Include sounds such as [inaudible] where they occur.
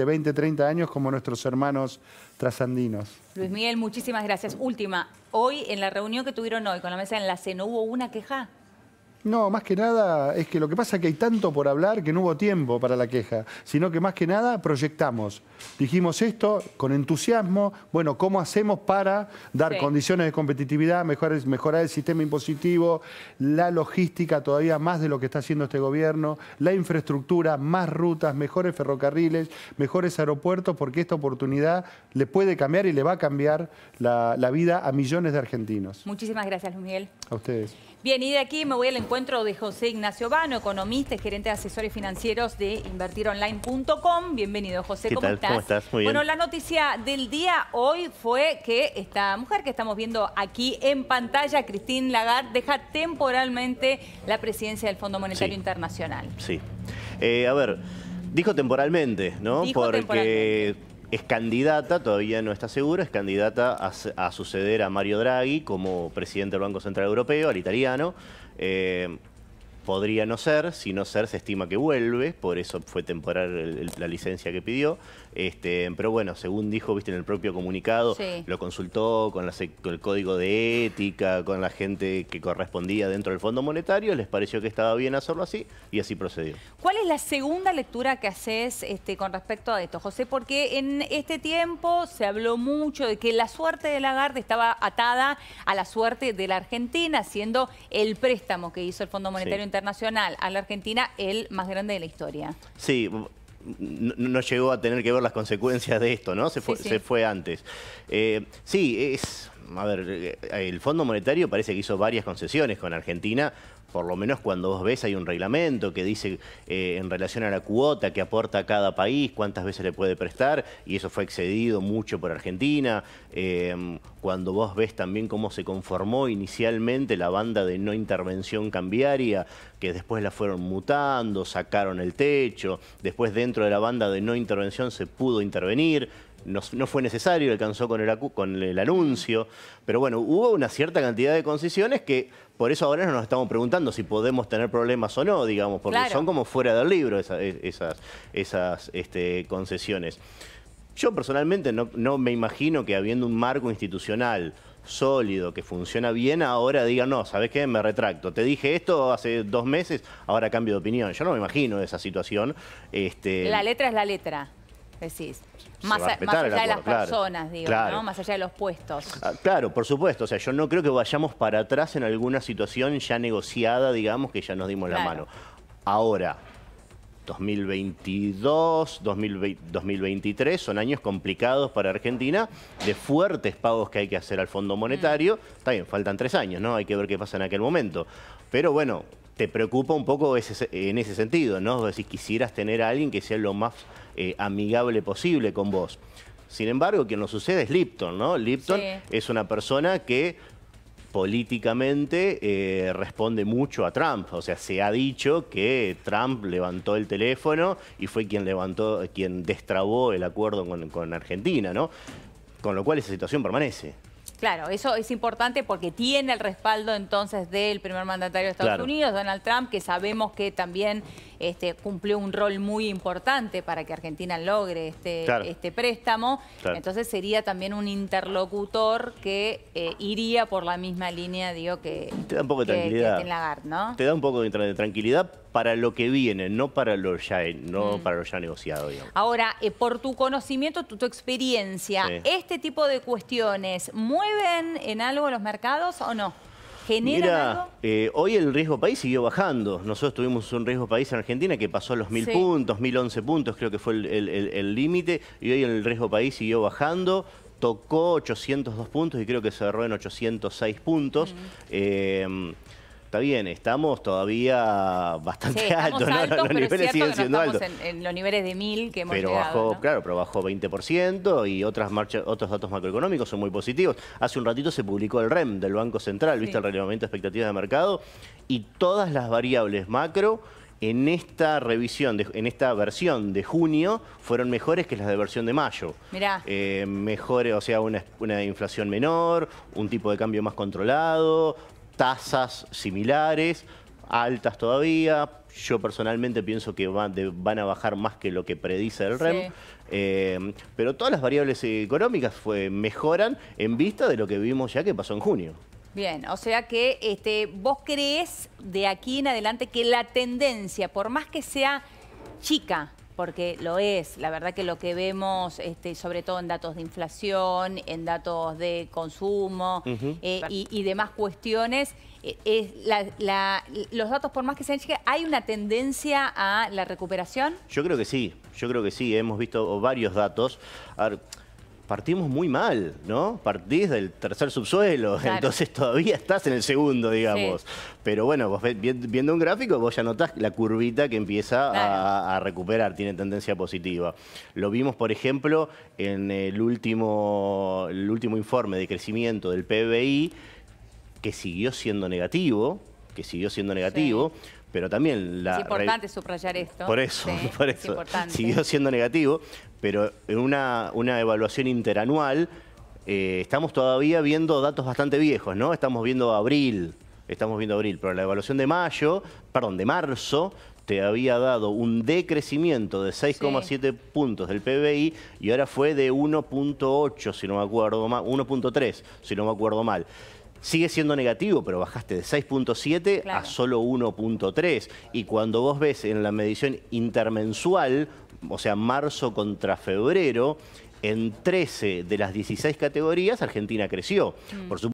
durante 20, 30 años como nuestros hermanos trasandinos. Luis Miguel, muchísimas gracias. Última, hoy en la reunión que tuvieron hoy con la mesa de enlace, ¿no hubo una queja? No, más que nada es que lo que pasa es que hay tanto por hablar que no hubo tiempo para la queja, sino que más que nada proyectamos. Dijimos esto con entusiasmo, bueno, ¿cómo hacemos para dar condiciones de competitividad, mejorar, mejorar el sistema impositivo, la logística todavía más de lo que está haciendo este gobierno, la infraestructura, más rutas, mejores ferrocarriles, mejores aeropuertos, porque esta oportunidad le puede cambiar y le va a cambiar la, la vida a millones de argentinos. Muchísimas gracias, Luis Miguel. A ustedes. Bien, y de aquí me voy al encuentro de José Ignacio Vano, economista y gerente de asesores financieros de invertironline.com. Bienvenido, José, ¿cómo estás? ¿Cómo estás? Muy bien. Bueno, la noticia del día hoy fue que esta mujer que estamos viendo aquí en pantalla, Christine Lagarde, deja temporalmente la presidencia del Fondo Monetario Internacional. Sí. Eh, a ver, dijo temporalmente, ¿no? Dijo Porque temporalmente es candidata, todavía no está segura, es candidata a, suceder a Mario Draghi como presidente del Banco Central Europeo, al italiano. Eh, podría no ser, si no ser se estima que vuelve, por eso fue temporal la licencia que pidió. Este, pero bueno, según dijo, viste en el propio comunicado, lo consultó con, el código de ética, con la gente que correspondía dentro del Fondo Monetario, les pareció que estaba bien hacerlo así y así procedió. ¿Cuál es la segunda lectura que haces este, con respecto a esto, José? Porque en este tiempo se habló mucho de que la suerte de Lagarde estaba atada a la suerte de la Argentina, siendo el préstamo que hizo el Fondo Monetario Internacional a la Argentina el más grande de la historia. Sí, no, llegó a tener que ver las consecuencias de esto, ¿no? Se fue, Se fue antes. Eh, sí, es... A ver, el Fondo Monetario parece que hizo varias concesiones con Argentina por lo menos cuando vos ves hay un reglamento que dice eh, en relación a la cuota que aporta cada país, cuántas veces le puede prestar, y eso fue excedido mucho por Argentina. Em, cuando vos ves también cómo se conformó inicialmente la banda de no intervención cambiaria, que después la fueron mutando, sacaron el techo, después dentro de la banda de no intervención se pudo intervenir, no, fue necesario, alcanzó con el, anuncio, pero bueno, hubo una cierta cantidad de concesiones que por eso ahora nos estamos preguntando si podemos tener problemas o no, digamos, porque son como fuera del libro esas, esas, este, concesiones. Yo personalmente no, no me imagino que habiendo un marco institucional sólido, que funciona bien, ahora digan, no, ¿sabes qué? Me retracto. Te dije esto hace dos meses, ahora cambio de opinión. Yo no me imagino esa situación. Este... La letra es la letra decís. Más, allá de las personas, digo, ¿no? Más allá de los puestos. Ah, claro, por supuesto. O sea, yo no creo que vayamos para atrás en alguna situación ya negociada, digamos, que ya nos dimos la mano. Ahora, 2022, 2023 son años complicados para Argentina, de fuertes pagos que hay que hacer al Fondo Monetario. Mm. Está bien, faltan tres años, ¿no? Hay que ver qué pasa en aquel momento. Pero bueno, te preocupa un poco en ese sentido, ¿no? Si quisieras tener a alguien que sea lo más eh, amigable posible con vos. Sin embargo, quien lo sucede es Lipton, ¿no? Lipton es una persona que políticamente eh, responde mucho a Trump. O sea, se ha dicho que Trump levantó el teléfono y fue quien levantó, quien destrabó el acuerdo con, con Argentina, ¿no? Con lo cual esa situación permanece. Claro, eso es importante porque tiene el respaldo entonces del primer mandatario de Estados Unidos, Donald Trump, que sabemos que también este, cumplió un rol muy importante para que Argentina logre este, este préstamo. Entonces sería también un interlocutor que eh, iría por la misma línea, digo, que... Te da un poco de tranquilidad. ¿no? Te da un poco de tranquilidad para lo que viene, no para lo ya, no mm. para lo ya negociado. Digamos. Ahora, eh, por tu conocimiento, tu, experiencia, ¿este tipo de cuestiones mueven en algo los mercados o no? Mira, eh, hoy el riesgo país siguió bajando. Nosotros tuvimos un riesgo país en Argentina que pasó a los mil puntos, mil once puntos, creo que fue el límite, y hoy el riesgo país siguió bajando tocó 802 puntos y creo que cerró en 806 puntos. Eh, está bien, estamos todavía bastante altos, los niveles siguen siendo altos. En, los niveles de mil que hemos pero bajó, Claro, pero bajó 20% y otras otros datos macroeconómicos son muy positivos. Hace un ratito se publicó el REM del Banco Central, viste el relevamiento de expectativas de mercado, y todas las variables macro en esta revisión, en esta versión de junio, fueron mejores que las de versión de mayo. Mirá. Eh, mejores, o sea, una, una inflación menor, un tipo de cambio más controlado, tasas similares, altas todavía, yo personalmente pienso que van, a bajar más que lo que predice el REM. Eh, pero todas las variables económicas fue, mejoran en vista de lo que vimos ya que pasó en junio. Bien, o sea que este, vos crees de aquí en adelante que la tendencia, por más que sea chica, porque lo es, la verdad que lo que vemos, este, sobre todo en datos de inflación, en datos de consumo eh, y, demás cuestiones, eh, es los datos por más que sean chicas, ¿hay una tendencia a la recuperación? Yo creo que sí, yo creo que sí, hemos visto varios datos partimos muy mal, ¿no? Partís del tercer subsuelo, [laughs] entonces todavía estás en el segundo, digamos. Pero bueno, vos viendo un gráfico, vos ya notás la curvita que empieza a, recuperar, tiene tendencia positiva. Lo vimos, por ejemplo, en el último, el último informe de crecimiento del PBI, que siguió siendo negativo, que siguió siendo negativo, pero también la... Es importante subrayar esto. Por eso, [laughs] por eso. Siguió siendo negativo, pero en una, una evaluación interanual eh, estamos todavía viendo datos bastante viejos, ¿no? Estamos viendo abril, estamos viendo abril, pero la evaluación de mayo, perdón, de marzo, te había dado un decrecimiento de 6,7 puntos del PBI y ahora fue de 1.8, si no me acuerdo mal, 1.3, si no me acuerdo mal. Sigue siendo negativo, pero bajaste de 6.7 a solo 1.3. Y cuando vos ves en la medición intermensual, o sea, marzo contra febrero, en 13 de las 16 categorías Argentina creció. Mm. Por